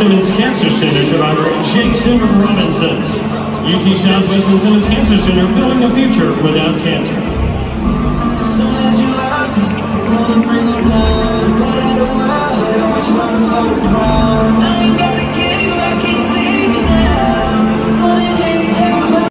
Simmons Cancer Center survivor Jason Robinson. UT Southwestern Simmons Cancer Center building a future without cancer.